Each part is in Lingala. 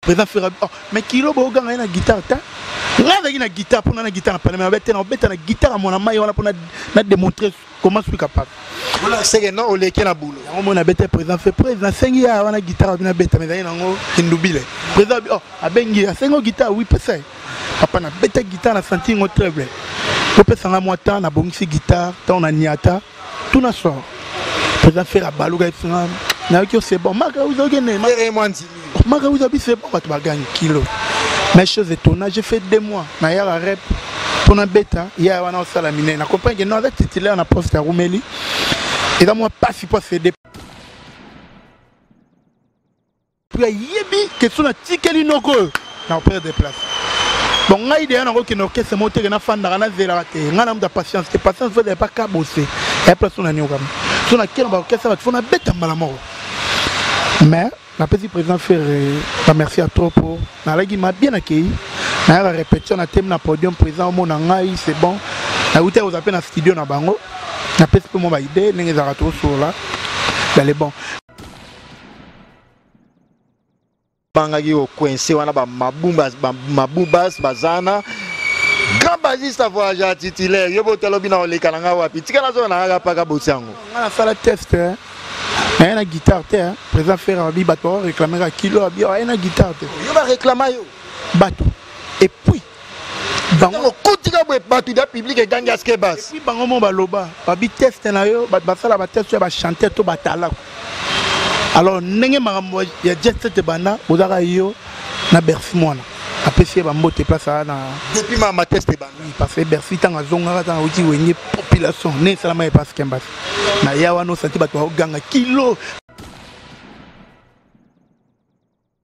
Président Ferrabi, oh, mais kilo boganga na guitare ta nga azalaki na guitare mpona na guitare apana me abete na obeta na guitare ya mwana mai wana mpona na démontre comment suis capable seke no oleki na bulo yango mona abete président fe président asengi ya wana guitare abina abeta me ezalaki nango kindubile président abi oh abengi asengi o guitare wi pesa ye papa nabeta guitare na santi yango très bien topesa ngai mwa temps nabongisi guitare ntango na niata tuna so président fera baluka epsinga nayoki ose bon maka uza okende maka uza bise bon bato bagangi kilo mais chose etona j'ai fait deux mois nayaka rep mpo nabeta yaya wana osala minene na comprendre ke no aza titulaire na poste ya rumeli eza mwa mpasi mpo asede mpo ayebi ke so natikeli noko oyo nakoperde place bon ngai deya nango kende orkestre moko teke nafandaka nazelaka te ngai na moto ya patience te patience fo epa kabose ya place so naniokama so nakenda baorkestre bato fo nabeta mbala moko mais napesi président ferre bamerci ya trop mpo nalaki mabie nakei nayaka répétition natemi na podium président omona ngai c'est bon nauti akozala mpe na studio na bango napesi mpe mwa baide ndenge ezalaka tosolola bale bon bangaki kokuense wana bamabubas bazana grand basiste voyageur titulaire yo bote alobi na koleka na ngai wapi tika nazonga na kaka paka bosi yango ngai nasala test eh. naye na guitare te eh. président fere abi bato baoreklamaka kilo abi aye na guitare te yo bareklama yo bato epuis bango okoti ka boye bato da public egangi aske bas epuis bango mo baloba babi teste na yo bato basala bateste ya bachanteur to batalaku alors ndenge makambo ya jestet ebanda bozaka yo na berfi mwana apesi ye bambote place aa na depuis mama teste ebanda parce que berfi ntango azongaka ntango awuti wenge population ndenge esalama ye pasi kembasi na ya wana osanti bato baoganga kilo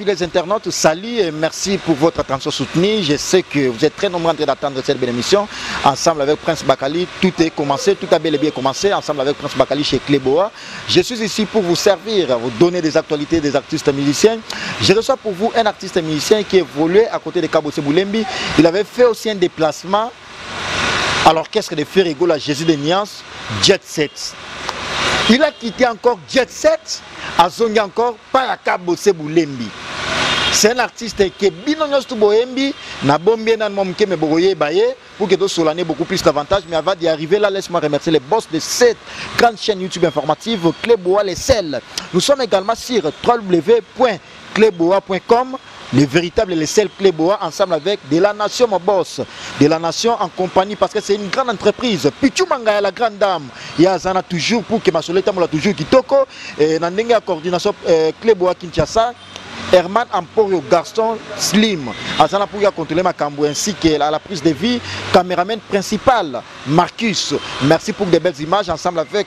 les internautes, salut et merci pour votre attention soutenue. Je sais que vous êtes très nombreux en train d'attendre cette belle émission. Ensemble avec Prince Bakali, tout est commencé, tout a bel et bien commencé. Ensemble avec Prince Bakali chez Cléboa. Je suis ici pour vous servir, vous donner des actualités des artistes musiciens. Je reçois pour vous un artiste musicien qui évoluait à côté de Kabossé Seboulembi. Il avait fait aussi un déplacement à l'orchestre de Ferrigo, la Jésus de Niance, Jet Set. Il a quitté encore Jet Set, à Zongi encore, Pas ya ka bose bulembi. C'est un artiste que bino nyonso tout boyembi na bombi ye nani mwa moke mais bokoyeba ye pour que tosola ne beaucoup plus davantage mais avant d'y arriver là laisse-moi remercier les boss de cette grande chaîne YouTube informative Cleboa les sel nous sommes également sur www cleboa.com le véritable et le seul Cléboa ensemble avec De La Nation, mon boss. De La Nation en compagnie parce que c'est une grande entreprise. Pichu Mangaya, la grande dame. Il y a toujours pour que ma solitaire toujours Kitoko. Et dans la coordination Cléboa euh, Kinshasa. Herman Emporio Garçon Slim, Azana Pouya ma cambo ainsi qu'à la prise de vie, caméraman principal Marcus. Merci pour des belles images ensemble avec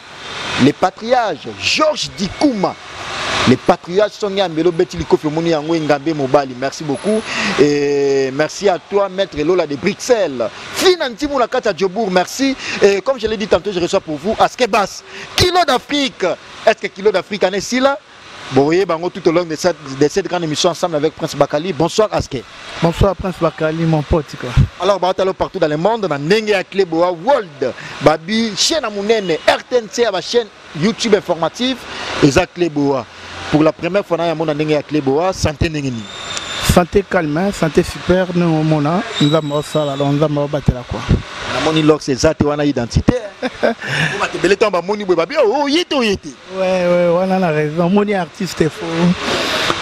les patriages, Georges Dikouma, les patriages sont Melo Ngambe Mobali. Merci beaucoup. Et merci à toi, maître Lola de Bruxelles. Finantimou Moulakata Djobour, merci. comme je l'ai dit tantôt, je reçois pour vous Askebas. Kilo d'Afrique. Est-ce que Kilo d'Afrique en est-il là Boye bango tout au long de cette, de cette grande émission ensemble avec Prince Bakali. Bonsoir Aske. Bonsoir Prince Bakali, mon pote quoi. Alors batalo partout dans le monde, na ndenge ya clé boa world, babi chaîne à munene, RTNC à ba chaîne YouTube informative, eza clé boa. Pour la première fois na ya mona ndenge ya clé boa, santé ndenge ni. Santé calme, hein, santé super, nous mona, nous avons ça là, nous avons battu la quoi. Na moni lox eza te wana identité. Hein. Ba te beleton ba moni boye babi oh, oh yete oh, yete. Ouais, ouais, wana na raison. Moni artiste faut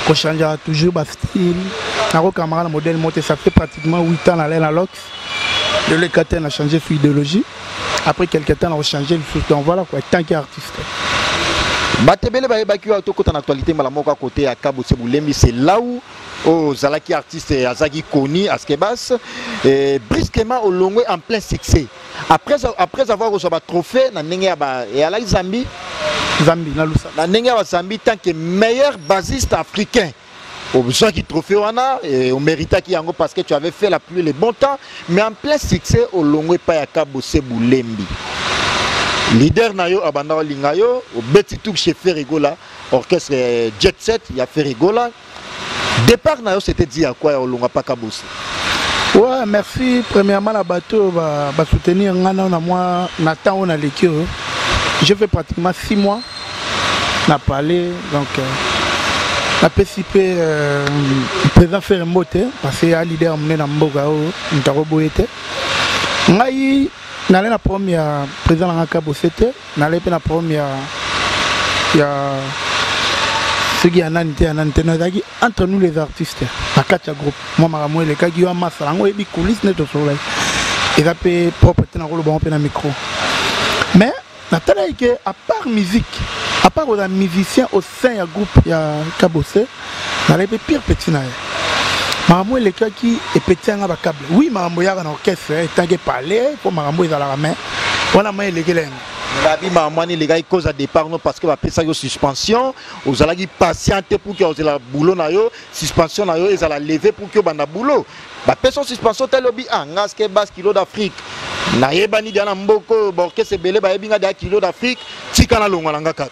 ko changer toujours ba style. Nako kamara na modèle monté ça fait pratiquement 8 ans na la lox. Le le katen a changé son idéologie. Après quelques temps on a changé le foot. Donc voilà quoi, tant qu'artiste. batebele bayebaki oyo tokota na actualité mbala moko akote ya kabo se bulembi se lau ozalaki artiste azalaki koni askebas brusquement olongwe en plein succès après après avoir reçu ba trophée na ndenge ya ba ya la Zambie Zambie na lusa na ndenge ya Zambie tant que meilleur bassiste africain besoin qui trophée wana et on mérita qui yango parce que tu avais fait la pluie les bons temps mais en plein succès au longue pas ya kabose boulembi leader na yo abanda olinga yo obeti tout chez Ferregola orchestre euh, jet set ya Ferregola Départ na yo c'était dit à quoi ya olonga paka bosi? Ouais, merci premièrement na bateau ba, ba soutenir nga na moi na temps on a leki oyo. J'ai fait pratiquement 6 mois na palais donc euh, na pesi pe euh, président Ferre Mbote parce que ya leader mune na mboka oyo mutako boyete. Ngai nalai na problème ya président na nga Kabosete Nalei mpe na problème ya ya soki ya nani te ya nani te nazalaki entre nous les artistes na kati ya groupe mwa makambo elekaki yo amasala yango oyebi coulisse nde tosololaki eza mpe propre te nakoloba yango mpe na micro mais natalaki ke apart musique apart kozala musicien fin ya groupe ya kabose nazalaki mpe pire petit na ye makambo elekaki epeti yanga bakable wi makambo eyaka na orchestre etanke pale mpo makambo ezalaka mai wana mai elekela yango babi makambo wana elekaki cause ya départ no parce que bapesaki yo suspension ozalaki patient te pour que ozela boulot na yo suspension na yo ezala leve pour que obanda boulot bapesi yo suspension te lobi ah nga ske bas kilo d'afrique nayebani dia na mboka oyo baorchestre ebele bayebi nga dia kilo d'afrique tika nalongwa na nga kaka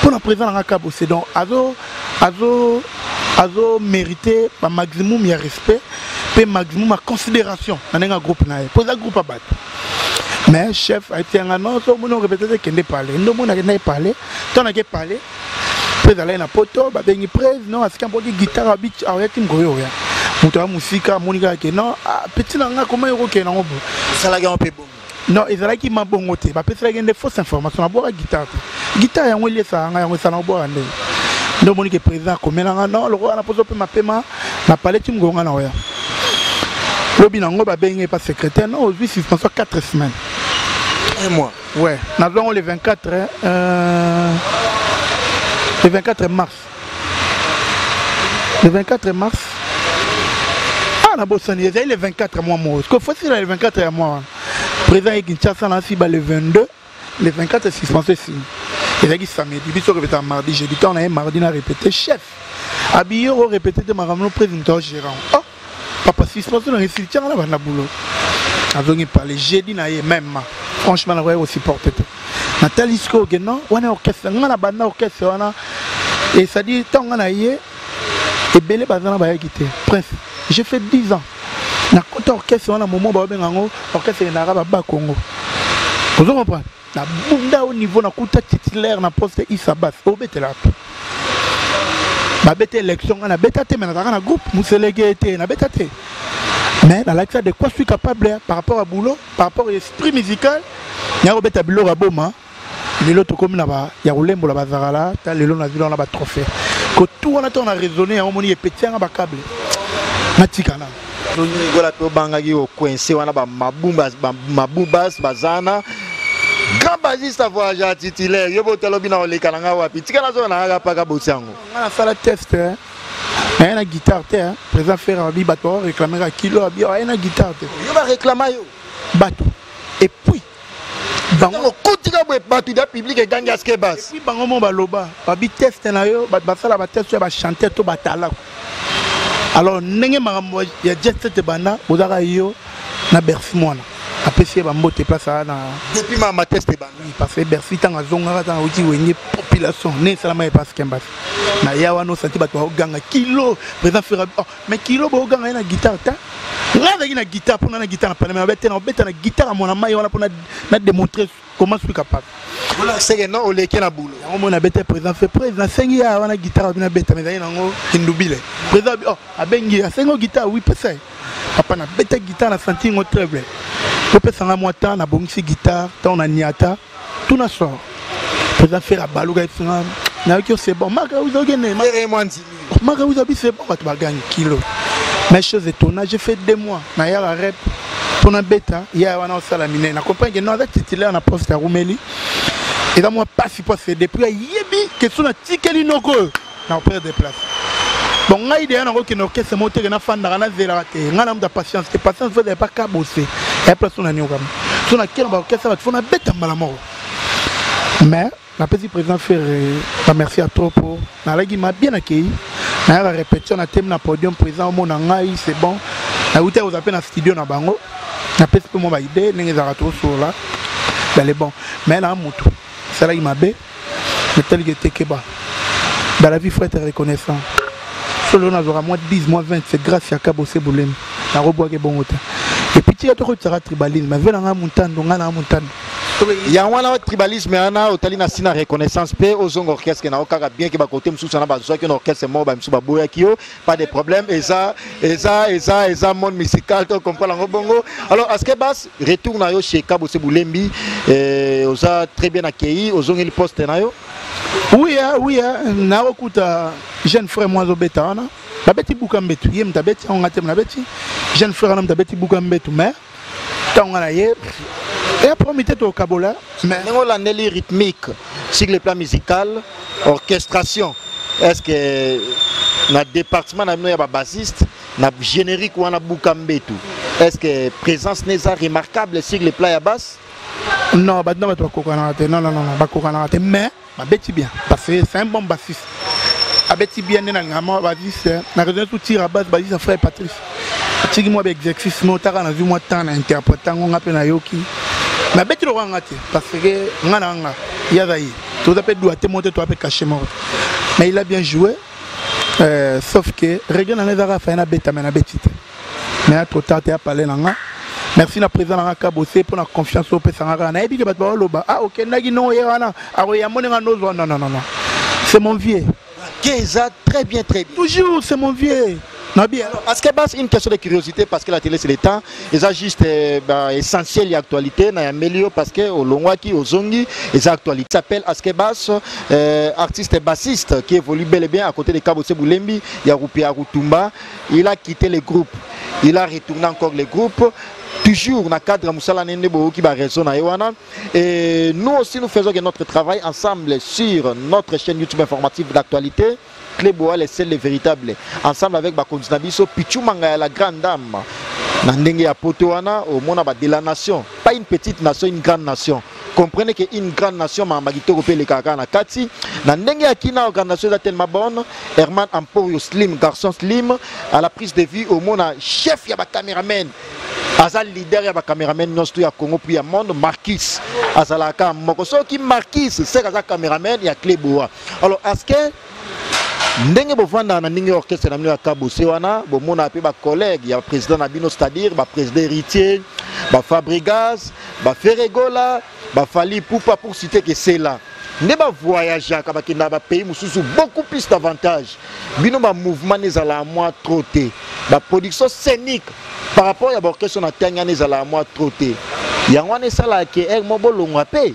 mpo na président na nga kabo c'est donc azo azo azo mérité ba maximum ya respect mpe maximum ya considération na ndenge ya groupe na ye mpo eza groupe ya bato mais chef atianga non so omoni orepete te kende pale nde omoni akendaki pale ntango nake pale mpe ezalaki na poto babengi prese non asika mpoki gitare abiki aoyaki ngoyo oya moto ya mosika amoni kaka ke non ah, peti na ngai komai okokende yango bo esalaki yango mpe bo non ezalaki mabongo te bapeselaki nde fausse information nabwaka guitare te guitare yango eliesaka ngai yango esala kobwaka ndenge nde omoni ke président akomela ngai non lokola na poso mpe mapema na pale ti mgongo ngai na oya lobi na yango babengi epa secrétaire non ozwi suspension 4 semaine un mois ouais nazwi yango le 24 euh, le 24 mars le 24 mars ah nabosani ezali le 24 mwa moko sikoyo fosi ezala le 24 ya mwa wana président ye kinshasa na siba le 22 le 24 suspension esili ezalaki samedi biso repeta mardi jeudi ntango na ye mardi na repete chef abiyo orepete te makambo no président gérant oh papa suspension nanga esili tianga na banda boulot azongi pale jeudi na ye meme franchement nakoya kosupporte te natali sikoyo ke non wana orchestre ngai na banda orchestre wana esadi ntango ngai na ye ebele baza na bayaki te prince j'ai fait 10 ans nakota orchestre wana momo baobenga yango orchestre endaka baba congo ozo comprendre Na bunda au niveau na kuta titulaire na poste Issa Bass. Obetela wapi? Na beta élection nga na beta te mais nazalaka na groupe Muselege te na beta te. Mais na lakisa de quoi je suis capable par rapport à boulot, par rapport à esprit musical. Nako beta biloko ya boma. Lelo tokomi na ba ya kolembola bazakala ta lelo na zilo na ba trophée. Ko tout wana to na raisonner yango moni epetianga ba câble. Natika na toningola mpe obangaki kokuense wana bamabumbas bazana grand basiste voyageur titulaire yo bote alobi na koleka na ngai wapi tika nazonga na kaka paka bosi yango ngai nasala test eh. naye na guitare te eh. président fere abi bato baoreklamaka kilo abi aye na guitare te yo bareklama yo bato epuis bango okoti ka boye bato da public egangi aske bas epuis bango mo baloba babi teste na yo bato basala bateste ya bachanteur to batalaku alors ndenge makambo ya jestet ebanda bozaka yo na berfi mwana apesi ye bambote place aa na depuis mama teste ebanda parce que berfi ntango azongaka ntango awuti wenge population nde esalama ye place kembasi na ya wana osanti bato baoganga kilo président fera Mais kilo bo ganga na guitare ta. Nga zaki na guitare pona na guitare na panama bete na beta na guitare mona mai wana pona na démontrer comment suka papa. Ola seke non oleke na boulot. Yango mona bete président fait président sengi ya wana guitare bina beta mais zaki nango kindubile. Président oh abengi asengo guitare oui pesa. Papa na beta guitare na sentingo très bien. Ko pesa nga mwa temps na bongisi guitare, temps na niata. tuna sort président fera baluka esinga nayoki c'est bon maka uza okende maka uza bi c'est bon bato bagangi kilo mais chose etona j'ai fait deux mois nayaka rep mpo nabeta yaya wana osala minene na comprendre ke no aza titulaire na poste ya rumeli eza mwa mpasi mpo asede mpo ayebi keso natikeli noko oyo na kopesa de place bon ngai deya nango kende orchestre moko teke nafandaka nazelaka te ngai na moto ya patience te patience fo ezali pa kabose ya place so naniokama so nakela baorchestre bato fo nabeta mbala moko mais napesi président ferre bamerci ya trop po nalaki mabie nakei nayaka répétition natemi na podium président omona ngai c'est bon nauti akozala mpe na studio na bango napesi mpe mwa baide ndenge ezalaka tosolola bale bon mais na motu esalaki mabe mais tel que t'es keba dans la vie faut être reconnaissant solo nazwaka mwa 10 mwa 20 c'est grâce ya kabose bolemi nakobwaki bongo te epuis tika tokotisaka tribalisme ave na ngai montando ngai na ngai montando yango wana tribalisme wana otali na sina reconnaissance mpe ozonga orchestre na yo kaka bien ke bakote mosusu wana bazwaki yo na orchestre moko bamisusu baboyaki yo pas de problème et ça et ça et ça et ça monde musical to comprendre ngo bongo alors à ce que bas retour na yo chez Kabo Sebulembi et oza très bien accueilli ozongi le poste na yo oui hein, oui hein. na okuta jeune frère moi zobeta wana babeti buka mbetu ye mtabeti yango nga te mnabeti jeune frère wana mtabeti buka mbetu mais ntango nga na ye ya promi te tokabola mais ndenge olandeli rythmique sur le plan musical orchestration est ce que na département na bino ya babassiste na générique wana buka mbetu est ce que présence na eza remarquable sur le plan ya basse non bato na bato bakokanaka te non non non bakokanaka te mais babeti bien parce que c'est un bon bassiste abeti bien nde nalingaka mwa bassiste eh. na raisonne tout tire à base bassiste ya frère patrice atiki mwa baexercice mo otaka nazwi mwa temps na interprete yango nga mpe nayoki mais abeti lokola nga te parce que nga na nga ye aza ye toza mpe dua te moko te toa mpe cache moko te mais il a bien joué euh, sauf que regle na nga ezaka faye nabeta me nabeti te naya trop tard te ya palais na nga merci na président na nga kabose mpo na confiance oyo opesanga kaka nayebi ke bato baoloba ah okendaki nongo ye wana akoyambo ndenge anozwa non non non c'est mon vieux eza très bien très bien toujours c'est mon vieux Nabi, alors, parce que c'est une question de curiosité, parce que la télé c'est le temps, et ça juste euh, bah, essentiel l'actualité, na milieu parce que au Longwaki, au Zongi, et ça actualité s'appelle Askebas, euh, artiste bassiste qui évolue bel et bien à côté de Cabo Seboulembi, Yarupi Arutumba, il a quitté le groupe il a retourné encore le groupe toujours na cadre musala nende boyoki ba raison na ye wana et nous aussi nous faisons que notre travail ensemble sur notre chaîne YouTube informative d'actualité Clé Boa les seuls les véritables ensemble avec bakonzi na biso Pichu Mangaya la grande dame na ndenge ya poto wana omona ba de la nation pas une petite nation une grande nation comprenez que une grande nation makambo kitoko mpe elekaka kaka na kati na ndenge ya kina organisation eza tellement bonne herman amporio slim garçon slim à la prise de vue omona chef ya bacameraman aza leader ya bacameraman nyonso to ya congo puis ya monde marquis azalaka kaka moko soki marquis sek aza cameraman ya cleboa alors est ce que ndenge bovanda na ndenge orchestre na bino ya kabose wana bomona mpe bacollègue ya président na bino c'est-à-dire baprésident héritier bafabrigas baferegola bafali pupa pour citer que cela nde bavoyageaka bakendaka bapays mosusu beaucoup plus d'avantage bino bamouvement na ezalaka mwa trop te baproduction scénique par rapport ya baorchestre na tangi wana ezalaka mwa trop te yango wana esalaka ke aire mo bolongwa mpe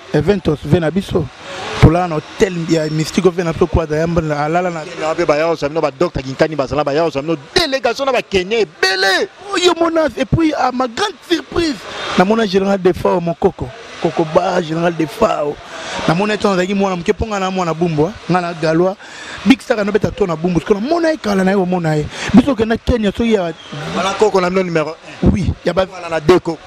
eventos ve na biso tolala na hotel ya mystique ve na biso kuadra ya mbanda alala na mpe bayao za bino badokta kinkani bazala bayao za bino délégation na bakenya ebele oyo mona et puis à ma grande surprise namona général defao mokoko kokoba général defao namona ete nazalaki mwana moke mpo ngai na mwana bumbwa ngai na galwa bikisaka nabeta to na bumbu sikoyo namona ye kala na ye omona ye biso okenda kenya soki ya koko na bino numero oui ya bana na deko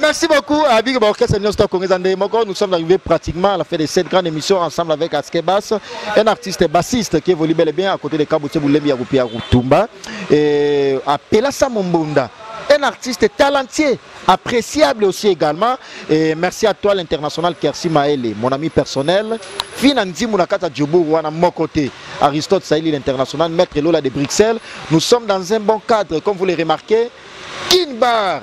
merci beaucoup à baorchestre nyonso to akongo nous sommes arrivés pratiquement à la fin de cette grande émission ensemble avec aske bass un artiste bassiste qui évolue bel et bien à côté de kabutie bulembi ya kopi et kotumba à sa mombunda artiste talentueux, appréciable aussi également. Et merci à toi l'international Kersi Maele, mon ami personnel. Finandi Kata ou à mon côté. Aristote Saïli, l'international, maître Lola de Bruxelles. Nous sommes dans un bon cadre, comme vous le remarquez. Kinbar,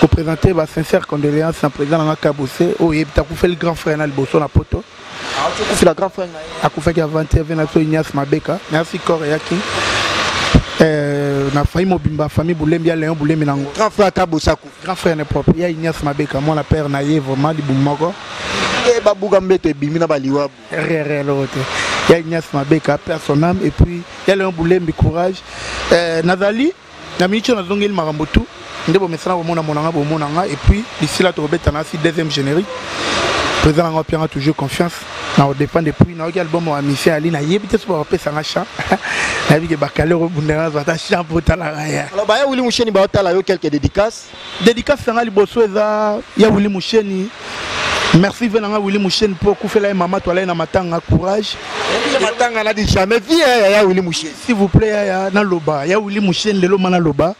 ko présenter ba sincère condoléances na président nanga Kabose oyo yebi takufeli grand frère na liboso na poto akufela grand frère na ye akufaki avant ye na biso Ignace Mabeka merci corps eyaki euh, na famille mobimba famille bulembi ya leon bulembi nango grand frère Kabose akufa grand frère ne propre ya Ignace Mabeka mwana père na ye vraiment libu moko e babuka mbeto ebimi na baliwa rere eloko te ya Ignace Mabeka père son âme et puis ya leon bulembi courage euh, nazali na miniti oyo nazongeli makambo tu nde bomesana komona mona nga bomona nga et puis d'ici là tokobeta na si deuxième générique président nanga opianga toujours confiance na odépend depuis nayoki album ya mission ali nayebi te soki bakopesa nga champ nayebi ke bakale okobundela nazwa ata champ mpo otalaka ya alors baya wili musheni baotala yo quelques dédicaces Dedicace na nga liboso eza ya Willy Musheni. Merci vie na nga Willy Musheni po kufela ye mama toala ye na matanga courage. Matanga na di jamais vie ya ya Willy Musheni. S'il vous plaît ya ya na loba ya Willy Musheni lelo mana loba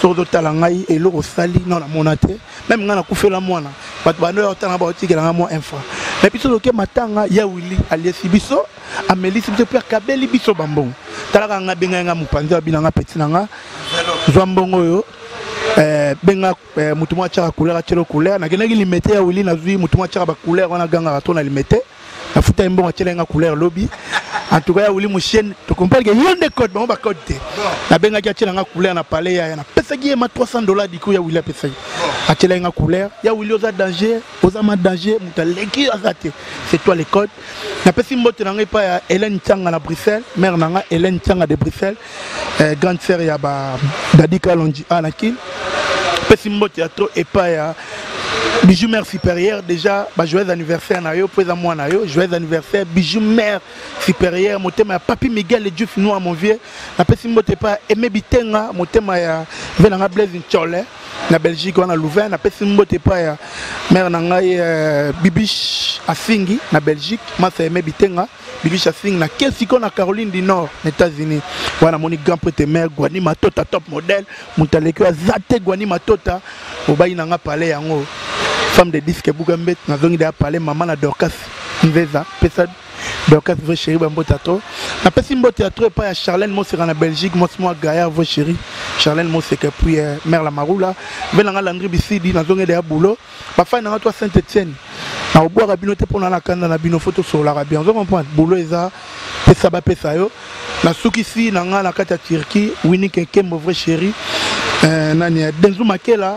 soki totala ngai eloko osali nao namona te meme ngai nakufela mwana bato bando ya otanga baotikela ngai mwa infra me biso toke matanga ya wili aliesi biso amelisi biso mpe akabeli biso bambongo talaka ngai bengai ngai mopanzi abina ngai peti na ngai zwa mbongo oyo eh, benga eh, motu mwa atyaka couleur atyelo couleur nakendaki limete ya wili nazwi motu mwa atyaka bacouleur wana gangaka to na limete nafutaki mbongo atyelaki nga couleur lobi en tout cas ya wili moshene tokomprendre ke yo nde code bango bacode te nabengaki atyela nga couleur na palais yaya napesaki ye ma 300 dollar diku ya wili apesaki atyelaki nga couleur ya wili oza danger oza ma danger moto aleki aza te c'est toi le code napesi mbote na ngai epai ya helene tianga na bruxelles mare na ngai helene tianga de bruxelles eh, grande sere ya badadi kalonji a ah, na kin pesi mbote ya to epai ya bijou mare supérieure déjà bajoyeux anniversaire na yo mpo eza mwana na yo joyeux anniversaire bijou mare supérieure motema ya papi miguel le juf noir mon vieux napesi mbote epai ya aime bitenga motema ya mpe na ngai blaise ncole na belgique wana louvain napesi mbote epai ya mare na ngai euh, bibiche afingi na belgique masa eme bitenga bibiche afingi na ke sikoyo na caroline du nord na états-unis wana namoni grand prete mare guani matota top modèle moto aleki oyo aza te guani matota obai na ngai pale yango femme de disque ebuka mbeti nazongi deya pale mama na dorcas nzeza pesa Dorcas vrai chéri bambota to napesi mbote ya trop epai ya charlene moseka na belgique mwasi mwa gaillard vrai chéri charlene moseka epuis euh, mare la marula mpe na ngai landri bisidi nazongede ya boulot bafani na ngai to saint etienne na obwaka bino te mpo na na kanda na bino fo tosololaka bien ozo comprendre boulot eza pesa bapesa yo nasukisi na ngai na kati ya turquie winike kembo vrai chéri euh, nani denzu makela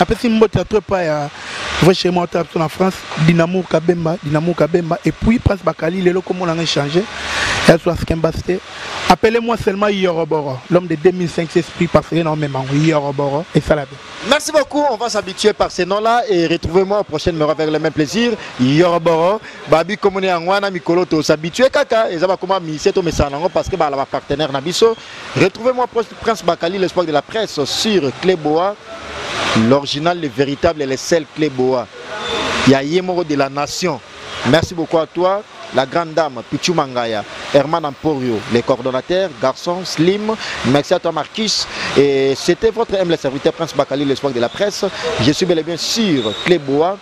napesi mbote ya to epai ya vrai chez moi otala biso na france dinamo kabemba dinamo kabemba et puis prince bakali lelo komona ngai change ya zwa skembas te appelez moi seulement yoroboro l'homme de 2005 esprit parce que naomema yango yoroboro esala bien merci beaucoup on va s'habituer par ce nom là et retrouver moi au prochain numéro avec le même plaisir yoroboro babi komona yango wana mikolo to s'habituer kaka eza bakoma misie tomesana yango parce que bala bapartenaire na biso Retrouvez-moi Prince Bakali, l'espoir de la presse sur Cléboa, l'original, le véritable et le seul Cléboa. Yemo de la nation. Merci beaucoup à toi la grande dame Pichou Mangaya, Herman Amporio, les coordonnateurs, garçons, Slim, merci à toi Marcus. Et c'était votre humble serviteur Prince Bakali, l'espoir de la presse. Je suis bel et bien sûr Clébois.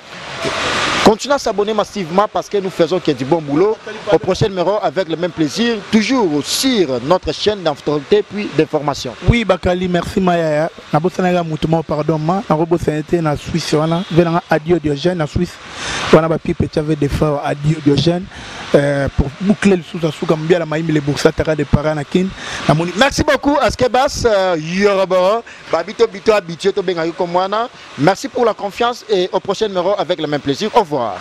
Continuez à s'abonner massivement parce que nous faisons que du bon boulot. Au prochain numéro, avec le même plaisir, toujours sur notre chaîne d'information puis d'information. Oui, Bakali, merci Maya. Na bosana mutumo pardon ma, na ko bosana te na Suisse wana, venanga adio Diogène na Suisse. Wana ba pipe chave de feu adio Diogène euh, pour boucler le sous asuka mbia la maimi le boursa taka de parana kin. Na moni. Merci beaucoup à Skebas euh, Yoroboro. Babito bito habitué to benga yuko mwana. merci pour la confiance et au prochain numéro avec le même plaisir au revoir